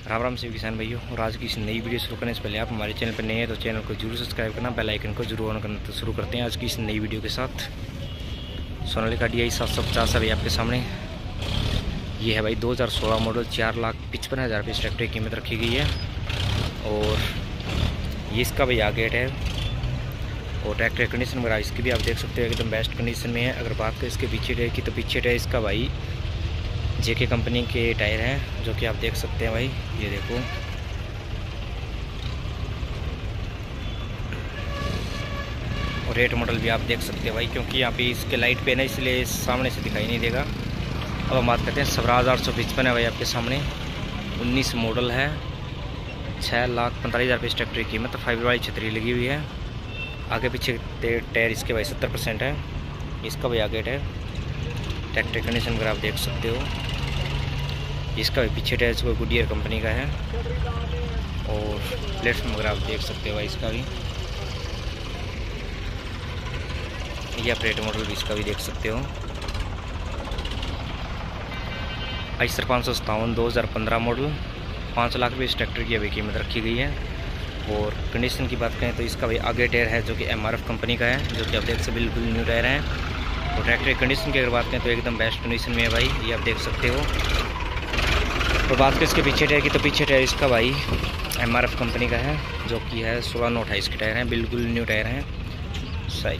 राम राम से किसान भाइयों, और आज की इस नई वीडियो शुरू करने से पहले आप हमारे चैनल पर नए हैं तो चैनल को ज़रूर सब्सक्राइब करना, बेल आइकन को ज़रूर ऑन करना। तो शुरू करते हैं आज की इस नई वीडियो के साथ। सोनालिका डी आई सात सौ पचास, अभी आपके सामने। ये है भाई 2016 मॉडल, चार लाख पचपन हज़ार रुपये इस ट्रैक्टर की कीमत रखी गई है। और ये इसका भैया गेट है। और ट्रैक्टर कंडीशन वगैरह इसकी भी आप देख सकते हो, एकदम बेस्ट कंडीशन में है। अगर बात करें इसके पीछे टायर की तो पीछे टायर इसका भाई जेके कंपनी के टायर हैं, जो कि आप देख सकते हैं भाई, ये देखो। और रेट मॉडल भी आप देख सकते हैं भाई, क्योंकि यहाँ पे इसके लाइट पे ना, इसलिए सामने से दिखाई नहीं देगा। अब हम बात करते हैं सवराज हज़ार सौ पचपन है भाई आपके सामने। उन्नीस मॉडल है छः लाख पैंतालीस हज़ार रुपये इस की कीमत, फाइबर वाली छतरी लगी हुई है। आगे पीछे टायर इसके भाई सत्तर परसेंट है। इसका भी आगे है। ट्रैक्टर कंडीशन अगर आप देख सकते हो। इसका भी पीछे टायर जो गुडियर कंपनी का है। और प्लेटफॉर्म वगैरह आप देख सकते हो भाई इसका भी। या प्लेट मॉडल भी इसका भी देख सकते हो। आइसर पाँच सौ सत्तावन, दो हज़ार पंद्रह मॉडल पाँच लाख रुपये इस ट्रैक्टर की अभी कीमत रखी गई है। और कंडीशन की बात करें तो इसका भाई आगे टायर है, जो कि एमआरएफ कंपनी का है, जो कि आप देख सकते बिल्कुल न्यू टायर है। और ट्रैक्टर की कंडीशन की अगर बात करें तो एकदम बेस्ट कंडीशन में है भाई, ये आप देख सकते हो। और बात कर इसके पीछे टायर की तो पीछे टायर इसका भाई एमआरएफ कंपनी का है, जो कि है सोलह नौ अठाईस के टायर हैं, बिल्कुल न्यू टायर हैं। सही।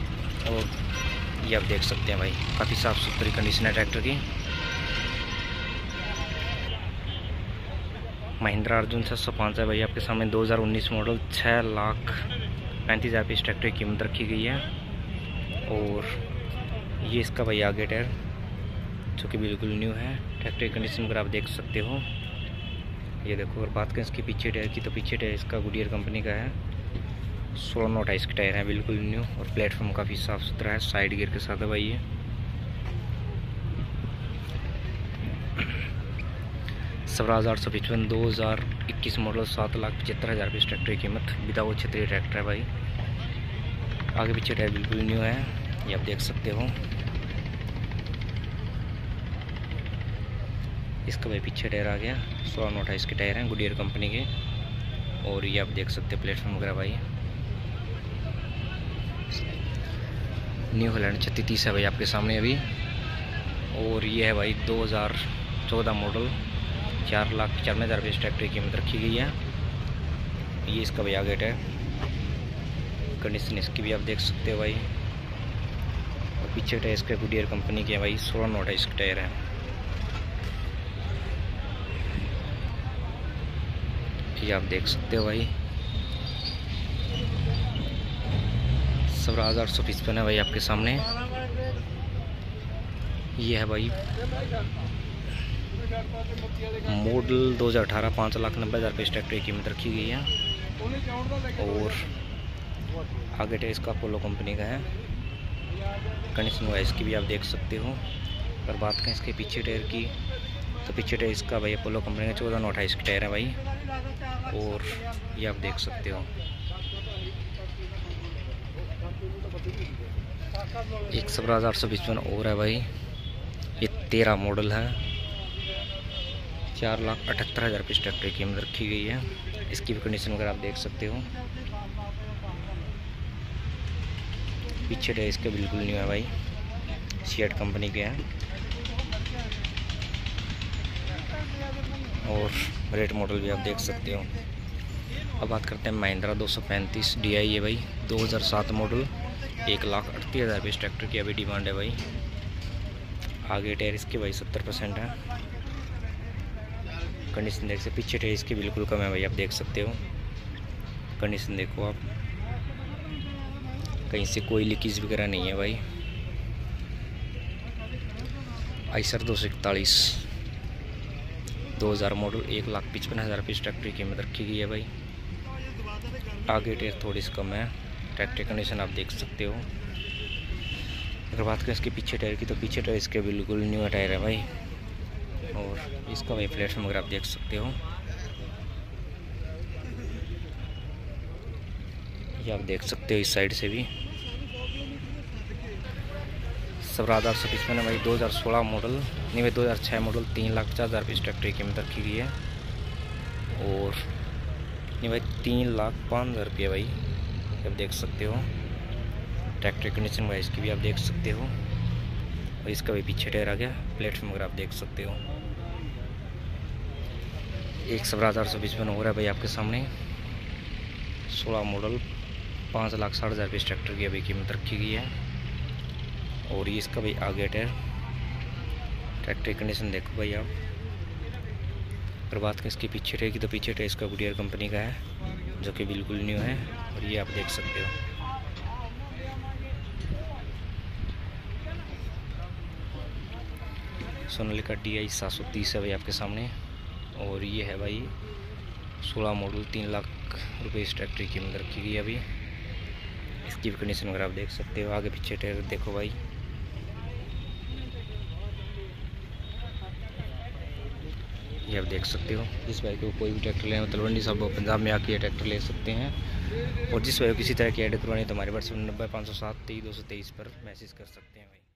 और ये आप देख सकते हैं भाई, काफ़ी साफ़ सुथरी कंडीशन है ट्रैक्टर की। महिंद्रा अर्जुन छः सौ पाँच है भाई, आपके सामने 2019 मॉडल छः लाख पैंतीस हज़ार इस ट्रैक्टर की कीमत रखी गई है। और ये इसका भाई आगे टायर, जो कि बिल्कुल न्यू है। फैक्ट्री कंडीशन अगर आप देख सकते हो, ये देखो अगर बात करें इसके पीछे टायर की तो पीछे टायर इसका गुडियर कंपनी का है। सोलह नौ अठाईस के टायर है, बिल्कुल न्यू और प्लेटफॉर्म काफ़ी साफ़ सुथरा है साइड गियर के साथ है भाई ये। सत्रह हज़ार सौ पचपन, दो हज़ार इक्कीस मॉडल सात लाख पचहत्तर हज़ार रुपये ट्रैक्टर की कीमत, विदाउट क्षेत्रीय ट्रैक्टर है भाई। आगे पीछे टायर बिल्कुल न्यू है, ये आप देख सकते हो। इसका भाई पीछे टायर आ गया सोलह नौ अठाईस इसके टायर हैं गुडियर कंपनी के। और ये आप देख सकते हैं प्लेटफॉर्म वगैरह भाई। न्यू हलैंड छत्ती तीस है भाई आपके सामने अभी। और ये है भाई 2014 मॉडल चार लाख पचानवे हज़ार रुपये इस ट्रैक्टर की कीमत रखी गई है। ये इसका भैया गेट है कंडीशन इसकी भी आप देख सकते हो भाई। और पीछे टायर इसके गुडियर कंपनी के भाई, सोलह नोट है इसके टायर हैं। ये आप देख सकते हो भाई। सवराज आठ सौ पीस है भाई आपके सामने। ये है भाई। मॉडल 2018 हज़ार अठारह, पाँच लाख नब्बे हज़ार रुपये इस ट्रैक्टर की कीमत रखी गई है। और आगे टेस्ट इसका अपोलो कंपनी का है। कंडीशन वाइज की भी आप देख सकते हो। अगर बात करें इसके पीछे टेयर की। तो पीछे टायर इसका भाई अपोलो कंपनी का चौदह नौ अठाईस टायर है भाई। और ये आप देख सकते हो। एक सबराज आठ सौ पचपन और है भाई। ये तेरह मॉडल है। चार लाख अठहत्तर हज़ार रुपये ट्रैक्टर की अंदर रखी गई है। इसकी भी कंडीशन वगैरह आप देख सकते हो। पीछे टायर इसका बिल्कुल नहीं है भाई। सीएट कंपनी के हैं। और रेट मॉडल भी आप देख सकते हो। अब बात करते हैं महिंद्रा 235 डीआई है भाई। 2007 मॉडल एक लाख अड़तीस हज़ार रुपये इस ट्रैक्टर की अभी डिमांड है भाई। आगे टायर इसके भाई सत्तर परसेंट है। कंडीशन देख से पीछे टायर इसके बिल्कुल कम है भाई, आप देख सकते हो। कंडीशन देखो आप। कहीं से कोई लीकेज वगैरह नहीं है भाई। आईसर दो सौ इकतालीस। 2000 मॉडल, एक लाख पचपन हज़ार रुपये इस ट्रैक्टर की कीमत रखी गई है भाई। आगे टेयर थोड़ी सी कम है, ट्रैक्टर कंडीशन आप देख सकते हो। अगर बात करें इसके पीछे टायर की तो पीछे टायर इसके बिल्कुल न्यू टायर है भाई। और इसका भाई प्लेटफॉर्म अगर आप देख सकते हो। ये आप देख सकते हो इस साइड से भी। सब आदर्श इसमें भाई 2016 मॉडल, नहीं भाई 2006 मॉडल, तीन लाख पचास हज़ार इस ट्रैक्टर की कीमत रखी गई है। और नहीं भाई, तीन लाख पाँच हज़ार रुपये भाई, आप देख सकते हो। ट्रैक्टर कंडीशन वाइज की भी आप देख सकते हो। और इसका भी पीछे टेर आ गया प्लेटफॉर्म वगैरह आप देख सकते हो। एक सत्रह हज़ार सौ बीस में हो रहा है भाई आपके सामने। सोलह मॉडल, पाँच लाख साठ हज़ार रुपये इस ट्रैक्टर की अभी कीमत रखी गई है। और ये इसका भाई आगे टायर ट्रैक्टर कंडीशन देखो भाई आप। अगर बात करें इसके पीछे टायर की तो पीछे टायर इसका गुडियर कंपनी का है, जो कि बिल्कुल न्यू है, और ये आप देख सकते हो। सोनालिका डी आई सात सौ तीस है भाई आपके सामने। और ये है भाई, सोलह मॉडल तीन लाख रुपए इस ट्रैक्टर की कीमत रखी गई अभी। इसकी भी कंडीशन अगर आप देख सकते हो, आगे पीछे टायर देखो भाई। ये आप देख सकते हो। जिस भाई को कोई भी ट्रैक्टर लेना तलवंडी साहब पंजाब में आके ये ट्रैक्टर ले सकते हैं। और जिस भाई को किसी तरह की एड करवानी है तो हमारे व्हाट्सअप नंबर पाँच सौ सात तेईस दो सौ तेईस पर मैसेज कर सकते हैं भाई।